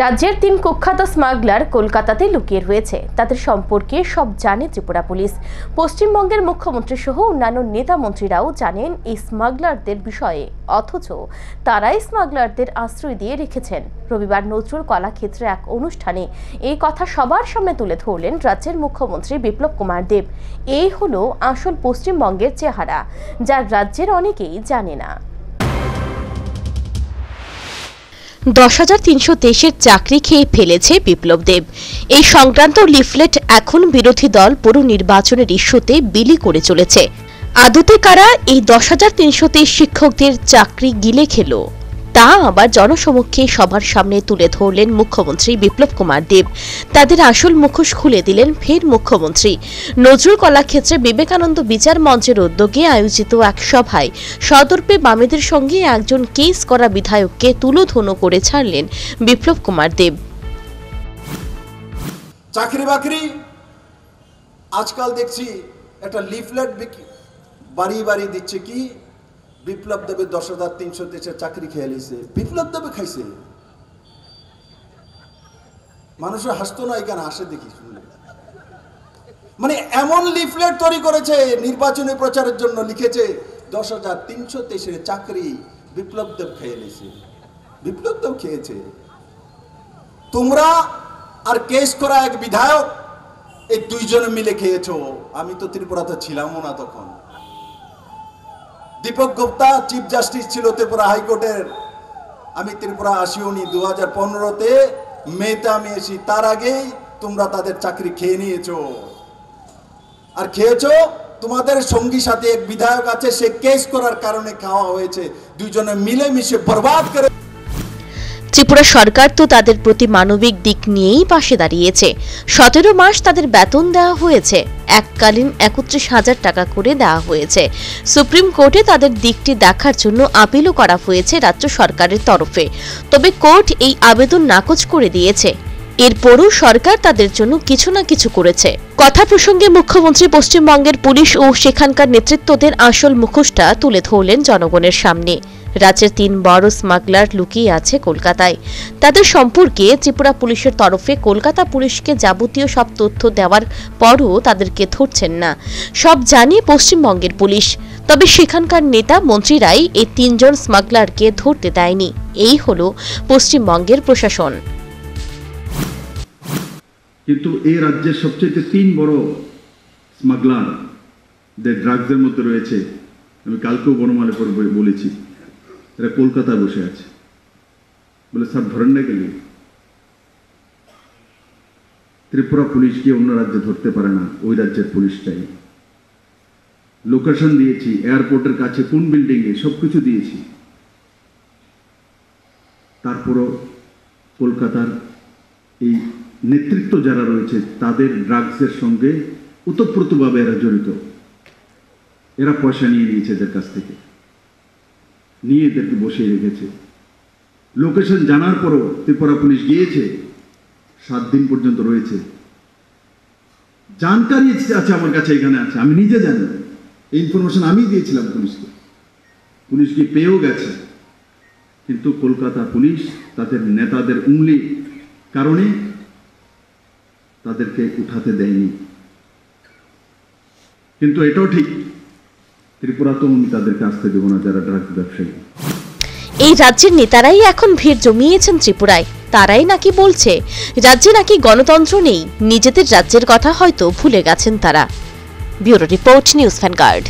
রাজ্যের তিন কুখ্যাত স্মাগলার কলকাতাতে লুকিয়ে রয়েছে। তাদের সম্পর্কে সব জানে ত্রিপুরা পুলিশ। পশ্চিমবঙ্গের মুখ্যমন্ত্রী সহ অন্যান্য নেতা মন্ত্রীরাও জানেন এই স্মাগলারদের বিষয়ে। অথচ তারাই স্মাগলারদের আশ্রয় দিয়ে রেখেছেন। রবিবার নজরুল কলাক্ষেত্রে এক অনুষ্ঠানে এই কথা সবার সামনে তুলে ধরলেন রাজ্যের মুখ্যমন্ত্রী বিপ্লব কুমার দেব। এই হলো আসল পশ্চিমবঙ্গের চেহারা, যা রাজ্যের অনেকেই জানে না। দশ হাজার তিনশো তেইশের চাকরি খেয়ে ফেলেছে বিপ্লব দেব। এই সংক্রান্ত লিফলেট এখন বিরোধী দল পুরো নির্বাচনের ইস্যুতে বিলি করে চলেছে। আদতে কারা এই দশ হাজার তিনশো তেইশ শিক্ষকদের চাকরি গিলে খেলো? তা আবার জনসমক্ষে সবার সামনে তুলে ধরলেন মুখ্যমন্ত্রী বিপ্লব কুমার দেব। তাদের আসল মুখোশ খুলে দিলেন ফের মুখ্যমন্ত্রী। নজরুল কলাক্ষেত্রে বিবেকানন্দ বিচার মঞ্চের উদ্যোগে আয়োজিত এক সভায় সদর্পে বামেদের সঙ্গে একজন কেস করা বিধায়ককে তুলোধনো করে ছাড়লেন বিপ্লব কুমার দেব। চাকরি বাকরি, আজকাল দেখছি একটা লিফলেট বাড়ি বাড়ি দিচ্ছে কি? বিপ্লব দেবে দশ হাজার তিনশো দেশের চাকরি খেয়ে লিছে বিপ্লব দেবে খাইছে। মানুষের হাসতো না এখানে হাসে দেখি মানে এমন লিফলেট তৈরি করেছে, নির্বাচনী প্রচারের জন্য লিখেছে, দশ হাজার তিনশো তেইশের চাকরি বিপ্লব দেব খেয়ে নিছে। বিপ্লব দেব খেয়েছে। তোমরা আর কেস করা এক বিধায়ক, এই দুইজনে মিলে খেয়েছো। আমি তো ত্রিপুরাতে ছিলামও না তখন। দীপক গুপ্তা চিফ জাস্টিস ছিল ত্রিপুরা হাইকোর্টের। আমি ত্রিপুরা আসিওনি দু হাজার পনেরোতে। মেয়েতে আমি এসি তার আগেই। তোমরা তাদের চাকরি খেয়ে নিয়েছো। আর খেয়েছ? তোমাদের সঙ্গী সাথে এক বিধায়ক আছে, সে কেস করার কারণে খাওয়া হয়েছে। দুজনে মিলে মিশে বরবাদ করে ত্রিপুরা সরকার তো তাদের প্রতি মানবিক দিক নিয়েই পাশে দাঁড়িয়েছে। সতেরো মাস তাদের বেতন দেওয়া হয়েছে। এককালীন একত্রিশ হাজার টাকা করে দেওয়া হয়েছে। সুপ্রিম কোর্টে তাদের দিকটি দেখার জন্য আপিলও করা হয়েছে রাজ্য সরকারের তরফে। তবে কোর্ট এই আবেদন নাকচ করে দিয়েছে। এরপরও সরকার তাদের জন্য কিছু না কিছু করেছে। কথা প্রসঙ্গে মুখ্যমন্ত্রী পশ্চিমবঙ্গের পুলিশ ও সেখানকার নেতৃত্বদের আসল মুখোশটা তুলে ধরলেন জনগণের সামনে। রাজ্যের তিন বড় স্মাগলার লুকিয়ে আছে কলকাতায়। তাদের সম্পর্কে ত্রিপুরা পুলিশের তরফে কলকাতা পুলিশকে যাবতীয় সব তথ্য দেওয়ার পরও তাদেরকে ধরছেন না। সব জানি পশ্চিমবঙ্গের পুলিশ। তবে সেখানকার নেতা মন্ত্রীরাই এই তিনজন স্মাগলারকে ধরতে দেয়নি। এই হলো পশ্চিমবঙ্গের প্রশাসন। কিন্তু এই রাজ্যের সবচেয়ে তিন বড় স্মাগলার দের ড্রাগসের মধ্যে রয়েছে, আমি কালকেও বনমালে পর বলেছি। এরা কলকাতায় বসে আছে। বলে, স্যার, ধরেন না গেলে ত্রিপুরা পুলিশ গিয়ে অন্য রাজ্যে ধরতে পারে না, ওই রাজ্যের পুলিশটাই। লোকেশন দিয়েছি, এয়ারপোর্টের কাছে, কোন বিল্ডিংয়ে সব কিছু দিয়েছি। তারপরও কলকাতার এই নেতৃত্ব যারা রয়েছে, তাদের ড্রাগসের সঙ্গে ওতপ্রোতভাবে এরা জড়িত। এরা পয়সা নিয়ে নিয়েছে এদের কাছ থেকে। নিয়ে এদেরকে বসিয়ে রেখেছে। লোকেশন জানার পরও ত্রিপুরা পুলিশ গিয়েছে। সাত দিন পর্যন্ত রয়েছে। জানকারি আছে আমার কাছে, এখানে আছে। আমি নিজে জানি। এই ইনফরমেশন আমি দিয়েছিলাম পুলিশকে। পুলিশ কি পেয়েও গেছে। কিন্তু কলকাতা পুলিশ তাদের নেতাদের উংলি কারণে তাদেরকে উঠাতে দেয়নি। কিন্তু এটাও ঠিক আমি আসতে না, যারা ব্যবসায়ী। এই রাজ্যের নেতারাই এখন ভিড় জমিয়েছেন ত্রিপুরায়। তারাই নাকি বলছে, রাজ্যে নাকি গণতন্ত্র নেই, নিজেদের রাজ্যের কথা হয়তো ভুলে গেছেন তারা। Bureau report, news Vanguard.